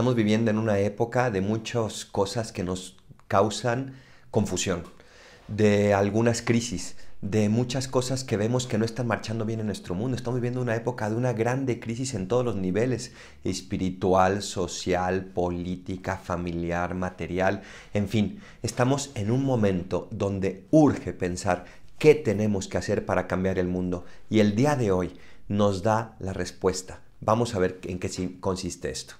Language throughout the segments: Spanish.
Estamos viviendo en una época de muchas cosas que nos causan confusión, de algunas crisis, de muchas cosas que vemos que no están marchando bien en nuestro mundo. Estamos viviendo una época de una grande crisis en todos los niveles, espiritual, social, política, familiar, material, en fin, estamos en un momento donde urge pensar qué tenemos que hacer para cambiar el mundo. Y el día de hoy nos da la respuesta. Vamos a ver en qué consiste esto.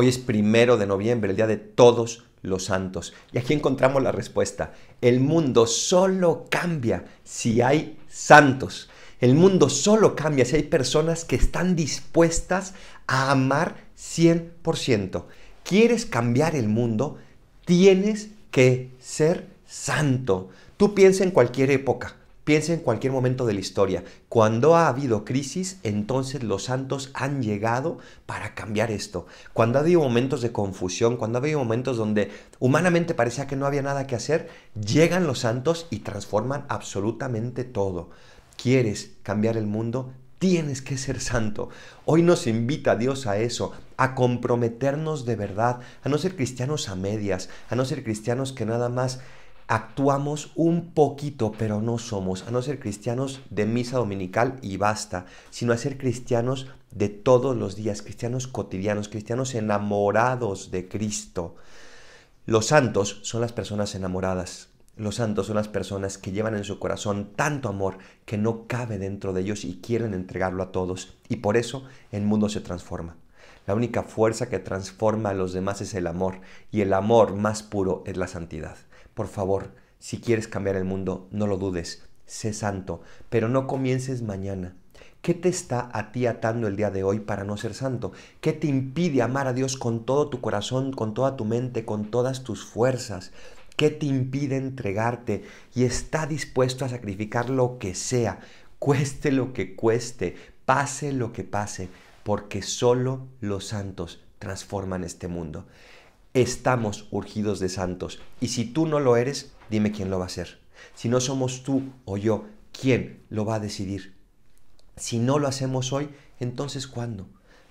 Hoy es primero de noviembre, el día de todos los santos. Y aquí encontramos la respuesta. El mundo solo cambia si hay santos. El mundo solo cambia si hay personas que están dispuestas a amar 100%. ¿Quieres cambiar el mundo? Tienes que ser santo. Tú piensa en cualquier época. Piensa en cualquier momento de la historia. Cuando ha habido crisis, entonces los santos han llegado para cambiar esto. Cuando ha habido momentos de confusión, cuando ha habido momentos donde humanamente parecía que no había nada que hacer, llegan los santos y transforman absolutamente todo. ¿Quieres cambiar el mundo? Tienes que ser santo. Hoy nos invita Dios a eso, a comprometernos de verdad, a no ser cristianos a medias, a no ser cristianos que nada más actuamos un poquito, pero no somos, a no ser cristianos de misa dominical y basta, sino a ser cristianos de todos los días, cristianos cotidianos, cristianos enamorados de Cristo. Los santos son las personas enamoradas. Los santos son las personas que llevan en su corazón tanto amor que no cabe dentro de ellos y quieren entregarlo a todos. Y por eso el mundo se transforma. La única fuerza que transforma a los demás es el amor y el amor más puro es la santidad. Por favor, si quieres cambiar el mundo, no lo dudes, sé santo, pero no comiences mañana. ¿Qué te está a ti atando el día de hoy para no ser santo? ¿Qué te impide amar a Dios con todo tu corazón, con toda tu mente, con todas tus fuerzas? ¿Qué te impide entregarte y está dispuesto a sacrificar lo que sea, cueste lo que cueste, pase lo que pase, porque solo los santos transforman este mundo? Estamos urgidos de santos. Y si tú no lo eres, dime quién lo va a hacer. Si no somos tú o yo, ¿quién lo va a decidir? Si no lo hacemos hoy, entonces ¿cuándo?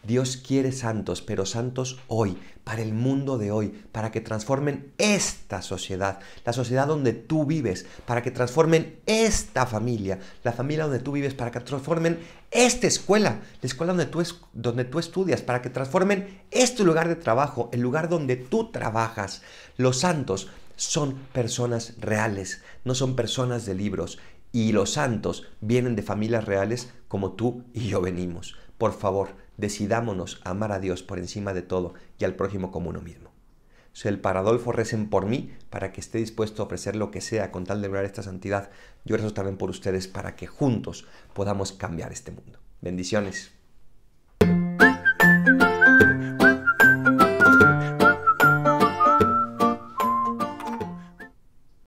Dios quiere santos, pero santos hoy, para el mundo de hoy, para que transformen esta sociedad, la sociedad donde tú vives, para que transformen esta familia, la familia donde tú vives, para que transformen esta escuela, la escuela donde tú, es, donde tú estudias, para que transformen este lugar de trabajo, el lugar donde tú trabajas. Los santos son personas reales, no son personas de libros. Y los santos vienen de familias reales como tú y yo venimos. Por favor, decidámonos a amar a Dios por encima de todo y al prójimo como uno mismo. Soy el Paradolfo, recen por mí para que esté dispuesto a ofrecer lo que sea con tal de lograr esta santidad. Yo rezo también por ustedes para que juntos podamos cambiar este mundo. Bendiciones.